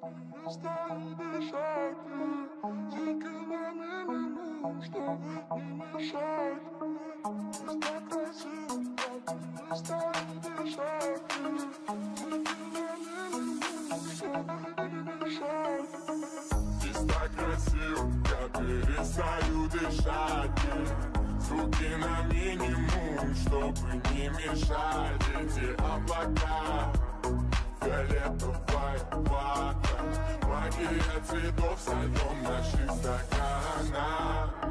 перестаю дышать Закрывай минимум, чтобы не мешать Ты я перестаю дышать Закрывай минимум, чтобы не мешать Здесь так красиво, я перестаю дышать Звуки на минимум, чтобы не мешать Эти облака фиолетовая Серия цветов сольем наши стакана